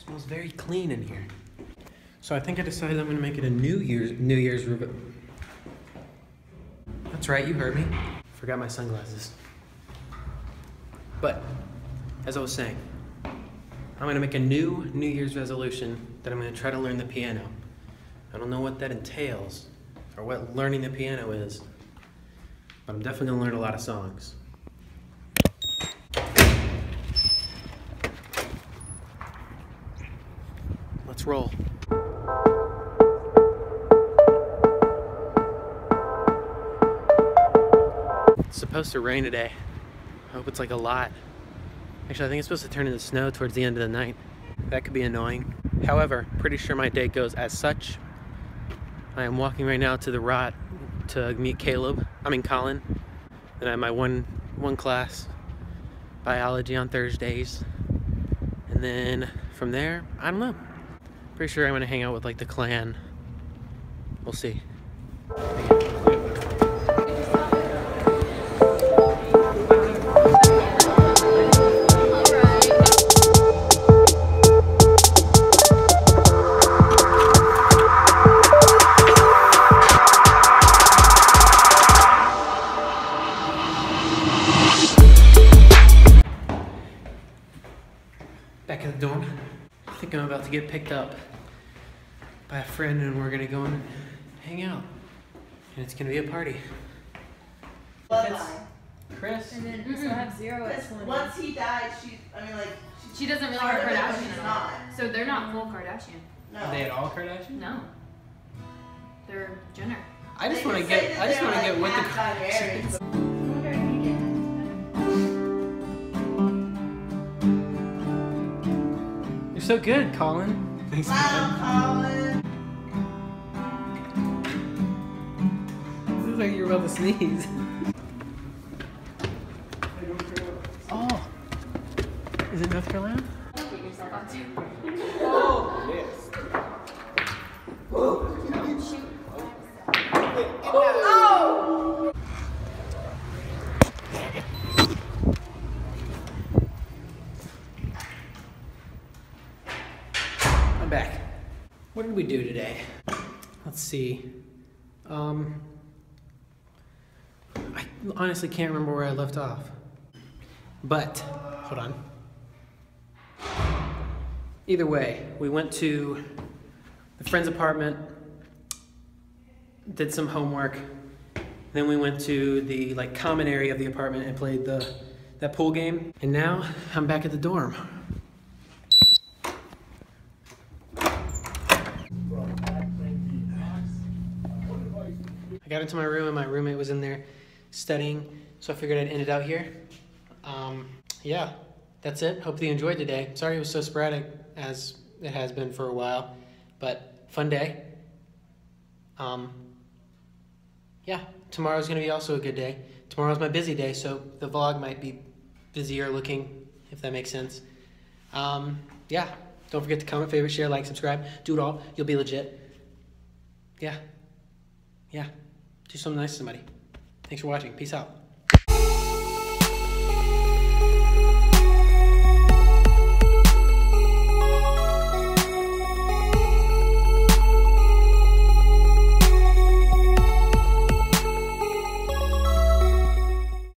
smells very clean in here. So I think I decided I'm gonna make it a New Year's New Year's rev- That's right, you heard me. Forgot my sunglasses. But as I was saying, I'm gonna make a new New Year's resolution that I'm gonna try to learn the piano. I don't know what that entails or what learning the piano is, but I'm definitely gonna learn a lot of songs. Let's roll. It's supposed to rain today. I hope it's like a lot. Actually, I think it's supposed to turn into snow towards the end of the night. That could be annoying. However, pretty sure my day goes as such. I am walking right now to the Rot to meet Caleb. I mean Colin. Then I have my one one class, biology on Thursdays. And then from there, I don't know. Pretty sure I'm gonna hang out with like the clan. We'll see. Back at the dorm. I think I'm about to get picked up by a friend and we're gonna go and hang out. And it's gonna be a party. Bloodline. Chris? And then mm-hmm. we still have zero at 20. once he died, she, I mean, like, She doesn't really have of it, but Kardashian she's at all. not. So they're not full Kardashian. No. Are they at all Kardashian? No. They're Jenner. I just wanna get I just wanna get with the half Kardashians, so good, Colin. Thanks Wow, Colin. Looks like you're about to sneeze. Oh. Is it North Carolina? Get yourself out too. Oh, I'm back. What did we do today? Let's see. Um, I honestly can't remember where I left off. But, hold on. Either way, we went to the friend's apartment, did some homework, then we went to the like common area of the apartment and played the that pool game. And now I'm back at the dorm. Got into my room and my roommate was in there studying, so I figured I'd end it out here. Um, yeah, that's it. Hope you enjoyed today. Sorry it was so sporadic as it has been for a while, but fun day. Um, yeah, tomorrow's gonna be also a good day. Tomorrow's my busy day, so the vlog might be busier looking, if that makes sense. Um, yeah, don't forget to comment, favorite, share, like, subscribe. Do it all. You'll be legit. Yeah. Yeah. Do something nice to somebody. Thanks for watching. Peace out.